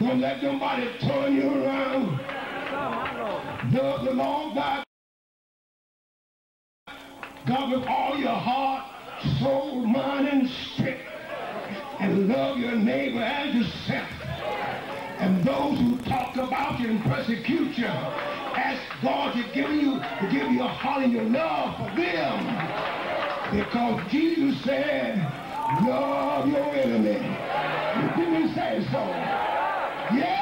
Don't let nobody turn you around. Love the Lord God. With all your heart, soul, mind, and strength. And love your neighbor as yourself. And those who talk about you and persecute you, ask God to give you to give you a heart and your love for them. Because Jesus said, love your enemy. Didn't say so? Yeah!